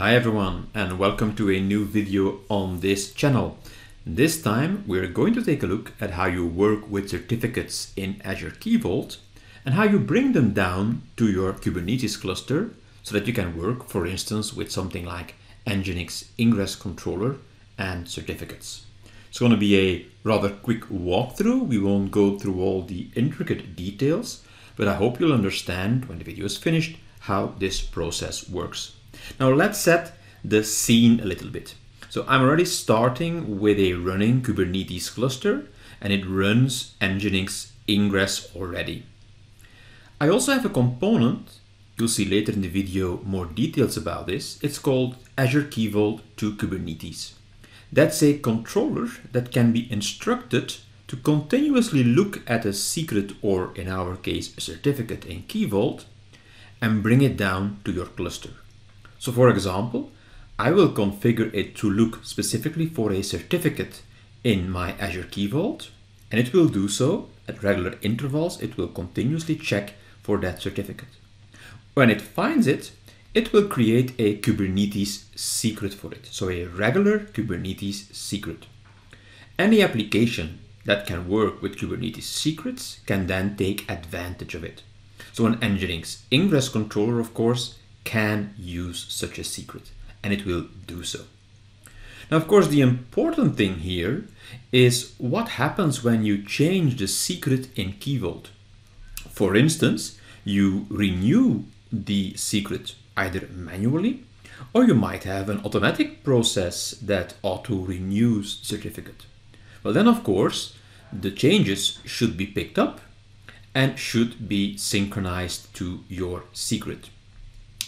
Hi everyone and welcome to a new video on this channel. This time we're going to take a look at how you work with certificates in Azure Key Vault and how you bring them down to your Kubernetes cluster so that you can work, for instance, with something like Nginx Ingress Controller and certificates. It's going to be a rather quick walkthrough. We won't go through all the intricate details, but I hope you'll understand when the video is finished how this process works. Now let's set the scene a little bit. So I'm already starting with a running Kubernetes cluster and it runs Nginx Ingress already. I also have a component, you'll see later in the video more details about this, it's called Azure Key Vault to Kubernetes. That's a controller that can be instructed to continuously look at a secret or in our case a certificate in Key Vault and bring it down to your cluster. So for example, I will configure it to look specifically for a certificate in my Azure Key Vault, and it will do so at regular intervals. It will continuously check for that certificate. When it finds it, it will create a Kubernetes secret for it. So a regular Kubernetes secret. Any application that can work with Kubernetes secrets can then take advantage of it. So an Nginx Ingress controller, of course, can use such a secret and it will do so. Now, of course, the important thing here is what happens when you change the secret in Key Vault. For instance, you renew the secret either manually or you might have an automatic process that auto renews certificate. Well, then, of course, the changes should be picked up and should be synchronized to your secret.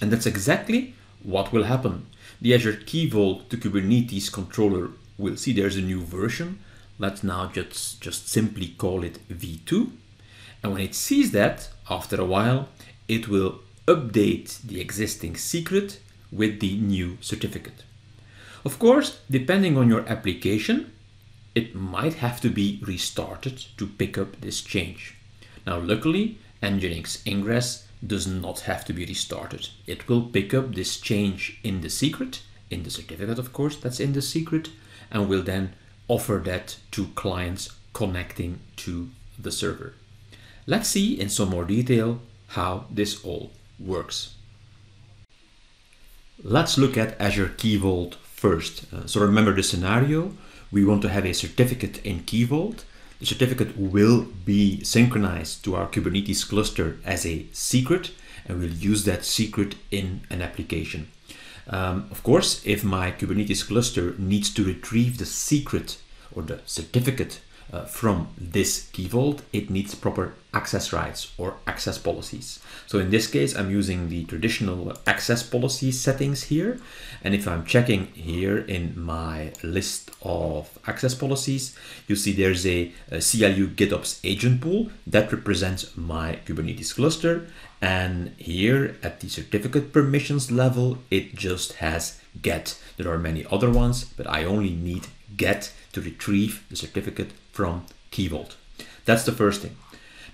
And that's exactly what will happen. The Azure Key Vault to Kubernetes controller will see there's a new version. Let's now just, just simply call it V2. And when it sees that, after a while, it will update the existing secret with the new certificate. Of course, depending on your application, it might have to be restarted to pick up this change. Now, luckily, Nginx Ingress does not have to be restarted. It will pick up this change in the secret, in the certificate, of course, that's in the secret, and will then offer that to clients connecting to the server. Let's see in some more detail how this all works. Let's look at Azure Key Vault first. Uh, so remember the scenario. We want to have a certificate in Key Vault the certificate will be synchronized to our Kubernetes cluster as a secret, and we'll use that secret in an application. Um, of course, if my Kubernetes cluster needs to retrieve the secret or the certificate uh, from this key vault, it needs proper access rights or access policies. So in this case, I'm using the traditional access policy settings here. And if I'm checking here in my list of access policies, you see there's a, a CLU GitOps agent pool that represents my Kubernetes cluster. And here at the certificate permissions level, it just has get. There are many other ones, but I only need get to retrieve the certificate from Key Vault. That's the first thing.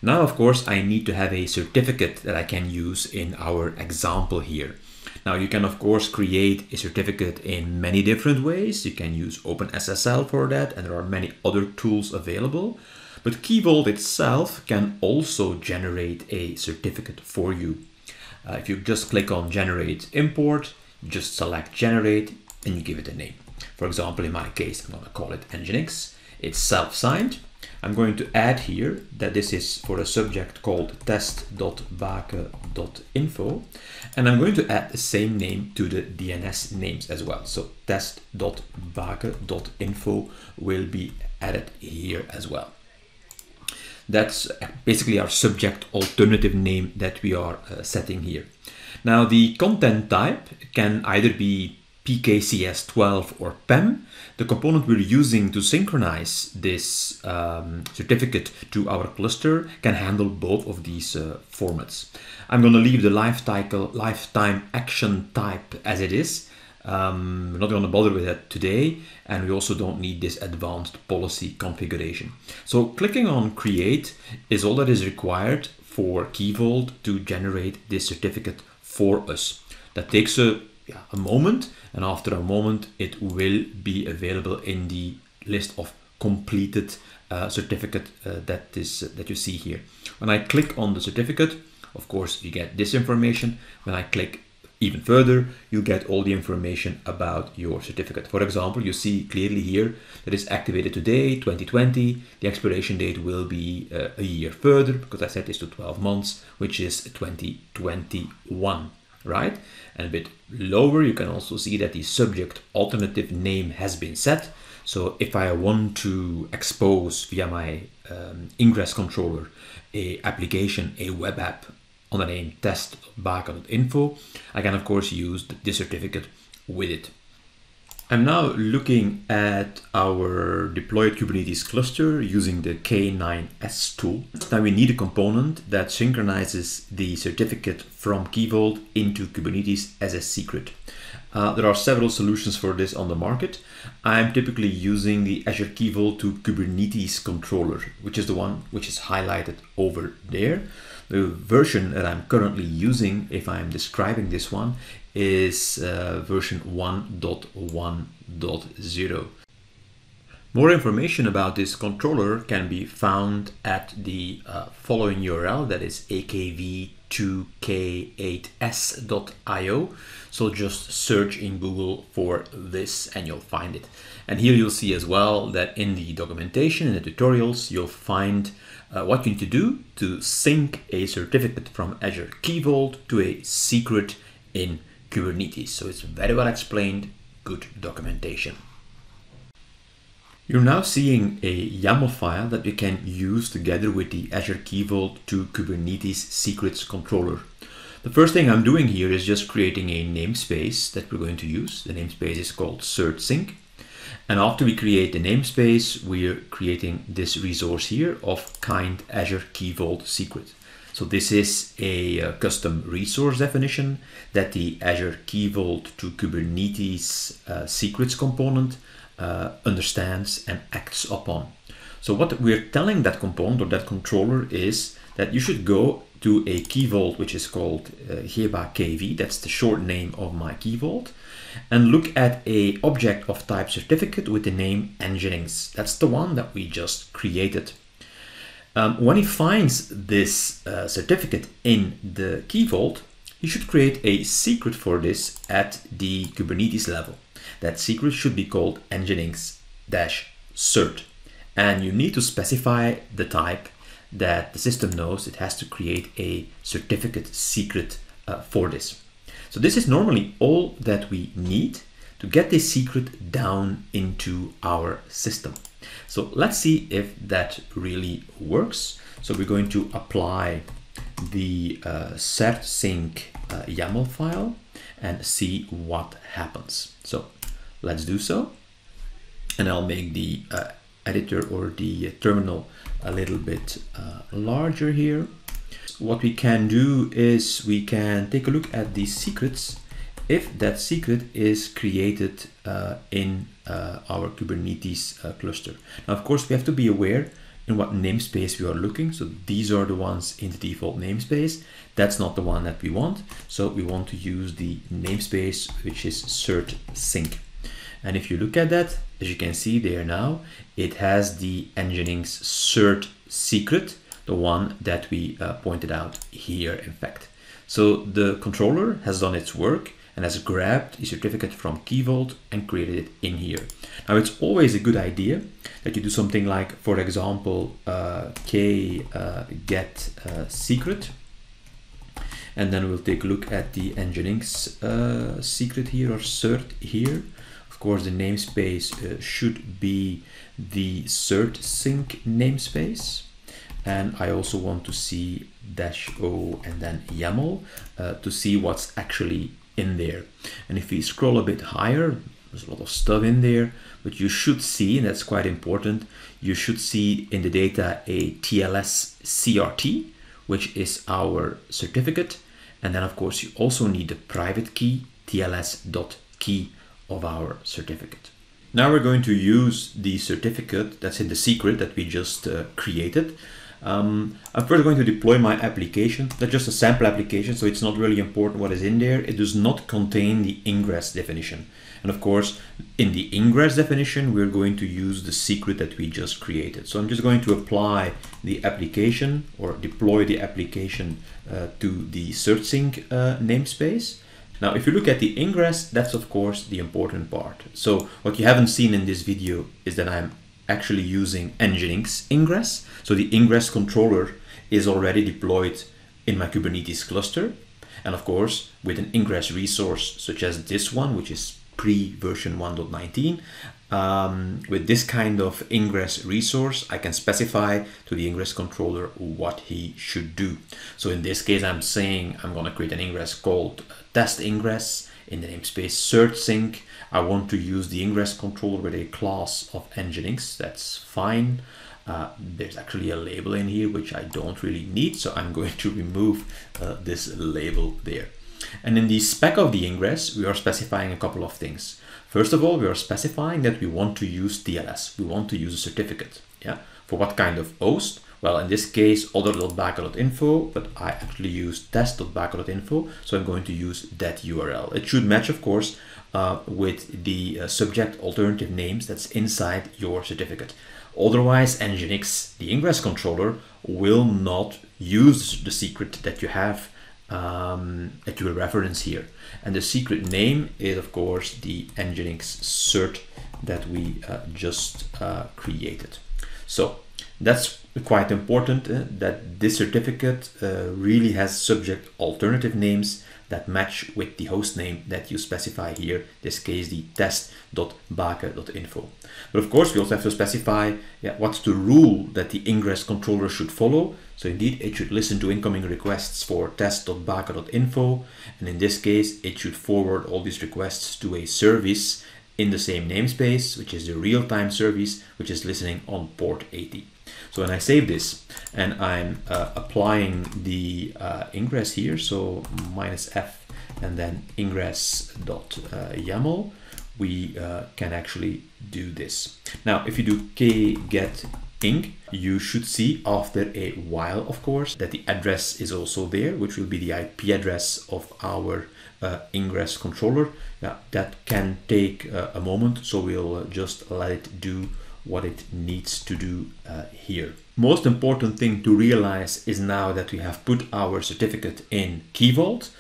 Now, of course, I need to have a certificate that I can use in our example here. Now, you can, of course, create a certificate in many different ways. You can use OpenSSL for that, and there are many other tools available. But Key Vault itself can also generate a certificate for you. Uh, if you just click on Generate Import, just select Generate, and you give it a name. For example, in my case, I'm going to call it Nginx. It's self-signed. I'm going to add here that this is for a subject called test.baeke.info and I'm going to add the same name to the DNS names as well. So test.baeke.info will be added here as well. That's basically our subject alternative name that we are uh, setting here. Now the content type can either be PKCS12 or PEM, the component we're using to synchronize this um, certificate to our cluster can handle both of these uh, formats. I'm going to leave the lifetime, lifetime action type as it is. Um, we're not going to bother with that today, and we also don't need this advanced policy configuration. So clicking on create is all that is required for Key Vault to generate this certificate for us. That takes a yeah, a moment and after a moment it will be available in the list of completed uh, certificate uh, that is uh, that you see here. When I click on the certificate, of course you get this information. When I click even further, you get all the information about your certificate. For example, you see clearly here that it's activated today, 2020. The expiration date will be uh, a year further because I set this to 12 months, which is 2021, right? And a bit lower, you can also see that the subject alternative name has been set. So if I want to expose via my um, ingress controller a application, a web app on the name test info, I can of course use the certificate with it. I'm now looking at our deployed Kubernetes cluster using the K9S tool. Now we need a component that synchronizes the certificate from Key Vault into Kubernetes as a secret. Uh, there are several solutions for this on the market. I'm typically using the Azure Key Vault to Kubernetes controller, which is the one which is highlighted over there. The version that I'm currently using, if I'm describing this one, is uh, version 1.1.0. More information about this controller can be found at the uh, following URL that is akv2k8s.io. So just search in Google for this and you'll find it. And here you'll see as well that in the documentation and the tutorials, you'll find uh, what you need to do to sync a certificate from Azure Key Vault to a secret in Kubernetes. So it's very well explained, good documentation. You're now seeing a YAML file that you can use together with the Azure Key Vault to Kubernetes Secrets Controller. The first thing I'm doing here is just creating a namespace that we're going to use. The namespace is called certsync. And after we create the namespace, we're creating this resource here of kind Azure Key Vault secret. So this is a uh, custom resource definition that the Azure Key Vault to Kubernetes uh, secrets component uh, understands and acts upon. So what we're telling that component or that controller is that you should go to a key vault which is called uh, Heba KV, that's the short name of my key vault, and look at a object of type certificate with the name Nginx. That's the one that we just created. Um, when he finds this uh, certificate in the key vault, he should create a secret for this at the Kubernetes level. That secret should be called nginx-cert. And you need to specify the type that the system knows it has to create a certificate secret uh, for this. So this is normally all that we need to get this secret down into our system. So let's see if that really works. So we're going to apply the uh, certsync uh, YAML file and see what happens. So let's do so. And I'll make the uh, editor or the terminal a little bit uh, larger here. What we can do is we can take a look at these secrets if that secret is created uh, in uh, our Kubernetes uh, cluster. Now, of course, we have to be aware in what namespace we are looking. So these are the ones in the default namespace. That's not the one that we want. So we want to use the namespace, which is cert sync. And if you look at that, as you can see there now, it has the Nginx cert secret, the one that we uh, pointed out here, in fact. So the controller has done its work and has grabbed a certificate from Key Vault and created it in here. Now it's always a good idea that you do something like, for example, uh, k uh, get uh, secret, and then we'll take a look at the Nginx uh, secret here or cert here. Of course, the namespace uh, should be the cert sync namespace. And I also want to see dash O and then YAML uh, to see what's actually in there. And if we scroll a bit higher, there's a lot of stuff in there, but you should see, and that's quite important, you should see in the data a TLS CRT, which is our certificate. And then of course you also need the private key, TLS.key of our certificate. Now we're going to use the certificate that's in the secret that we just uh, created Um, I'm first going to deploy my application. That's just a sample application, so it's not really important what is in there. It does not contain the ingress definition. And of course, in the ingress definition, we're going to use the secret that we just created. So I'm just going to apply the application or deploy the application uh, to the certsync uh, namespace. Now, if you look at the ingress, that's of course the important part. So what you haven't seen in this video is that I'm actually using Nginx ingress. So the ingress controller is already deployed in my Kubernetes cluster. And of course, with an ingress resource such as this one, which is pre-version 1.19, um, with this kind of ingress resource, I can specify to the ingress controller what he should do. So in this case, I'm saying I'm going to create an ingress called test ingress in the namespace cert sync. I want to use the ingress controller with a class of Nginx. That's fine. Uh, there's actually a label in here which I don't really need, so I'm going to remove uh, this label there. And in the spec of the ingress, we are specifying a couple of things. First of all, we are specifying that we want to use TLS. We want to use a certificate. Yeah. For what kind of host? Well, in this case, other.backend.info, but I actually use test.backend.info, so I'm going to use that URL. It should match, of course, uh, with the uh, subject alternative names that's inside your certificate. Otherwise, Nginx, the ingress controller, will not use the secret that you have um, that you will reference here. And the secret name is, of course, the Nginx cert that we uh, just uh, created. So that's quite important uh, that this certificate uh, really has subject alternative names that match with the host name that you specify here, this case the test.baeke.info. But of course we also have to specify yeah, what's the rule that the ingress controller should follow. So indeed it should listen to incoming requests for test.baeke.info and in this case it should forward all these requests to a service in the same namespace, which is the real-time service, which is listening on port 80. So when I save this and I'm uh, applying the uh, ingress here, so minus f and then ingress.yaml, we uh, can actually do this. Now, if you do kget ing, you should see after a while, of course, that the address is also there, which will be the IP address of our uh, ingress controller. Yeah, that can take uh, a moment, so we'll just let it do what it needs to do uh, here. Most important thing to realize is now that we have put our certificate in Key Vault,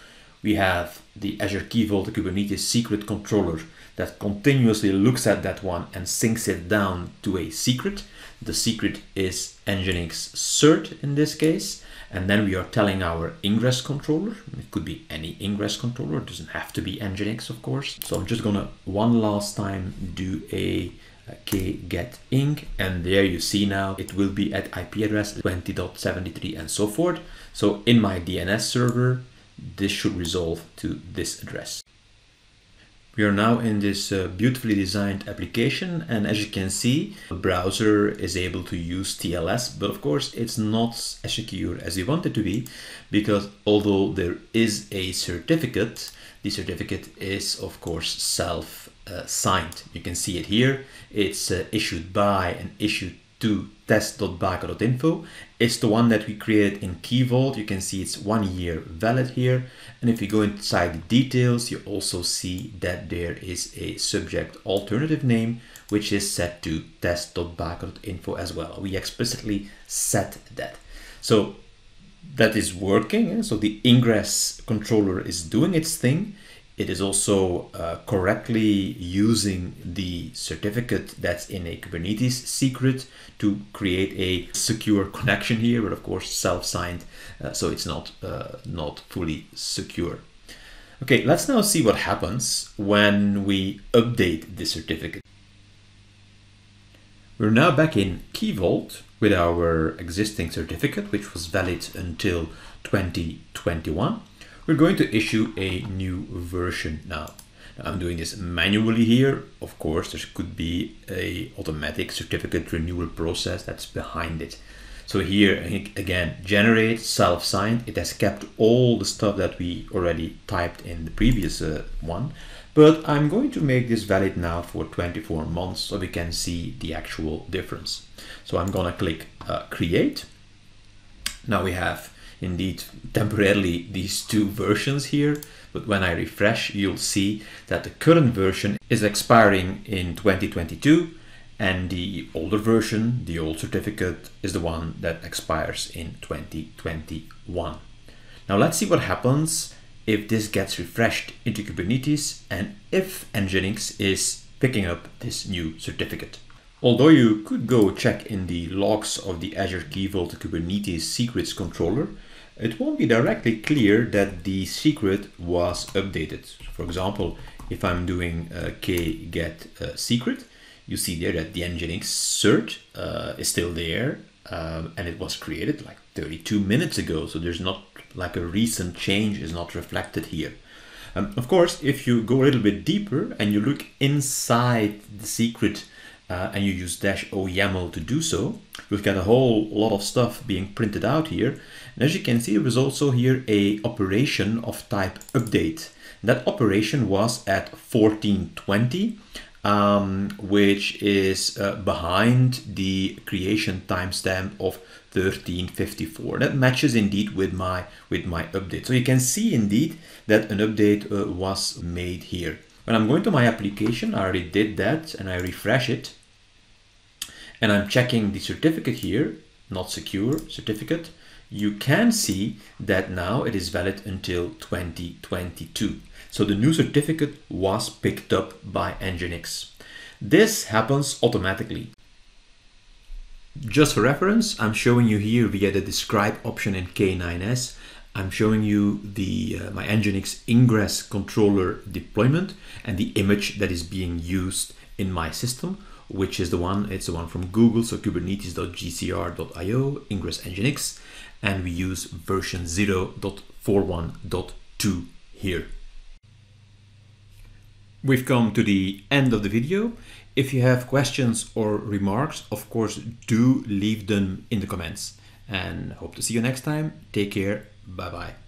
we have the Azure Key Vault Kubernetes secret controller that continuously looks at that one and syncs it down to a secret. The secret is Nginx cert in this case. And then we are telling our ingress controller, it could be any ingress controller, it doesn't have to be Nginx, of course. So I'm just gonna one last time do a kget ing and there you see now it will be at IP address 20.73 and so forth. So in my DNS server, this should resolve to this address. We are now in this uh, beautifully designed application and as you can see, the browser is able to use TLS, but of course it's not as secure as we want it to be because although there is a certificate, the certificate is of course self signed. You can see it here. It's uh, issued by and issued to test.baeke.info. It's the one that we created in Key Vault. You can see it's one year valid here. And if you go inside the details, you also see that there is a subject alternative name, which is set to test.baeke.info as well. We explicitly set that. So that is working. So the ingress controller is doing its thing. It is also uh, correctly using the certificate that's in a Kubernetes secret to create a secure connection here, but of course self-signed, uh, so it's not, uh, not fully secure. Okay, let's now see what happens when we update the certificate. We're now back in Key Vault with our existing certificate, which was valid until 2021 we're going to issue a new version now. I'm doing this manually here. Of course, there could be a automatic certificate renewal process that's behind it. So here again, generate self-signed. It has kept all the stuff that we already typed in the previous uh, one, but I'm going to make this valid now for 24 months so we can see the actual difference. So I'm gonna click uh, create Now we have indeed temporarily these two versions here, but when I refresh, you'll see that the current version is expiring in 2022 and the older version, the old certificate, is the one that expires in 2021. Now let's see what happens if this gets refreshed into Kubernetes and if Nginx is picking up this new certificate. Although you could go check in the logs of the Azure Key Vault Kubernetes secrets controller, it won't be directly clear that the secret was updated. For example, if I'm doing a get uh, secret, you see there that the Nginx cert uh, is still there um, and it was created like 32 minutes ago. So there's not like a recent change is not reflected here. Um, of course, if you go a little bit deeper and you look inside the secret uh, and you use dash o YAML to do so, we've got a whole lot of stuff being printed out here. And as you can see, there was also here a operation of type update. That operation was at 1420 um, which is uh, behind the creation timestamp of 1354. That matches indeed with my with my update. So you can see indeed that an update uh, was made here. When I'm going to my application, I already did that and I refresh it. And I'm checking the certificate here, not secure certificate. You can see that now it is valid until 2022. So the new certificate was picked up by Nginx. This happens automatically. Just for reference, I'm showing you here via the describe option in K9S. I'm showing you the uh, my Nginx ingress controller deployment and the image that is being used in my system, which is the one, it's the one from Google, so kubernetes.gcr.io, ingress Nginx, and we use version 0.41.2 here. We've come to the end of the video. If you have questions or remarks, of course, do leave them in the comments. And hope to see you next time. Take care. Bye bye.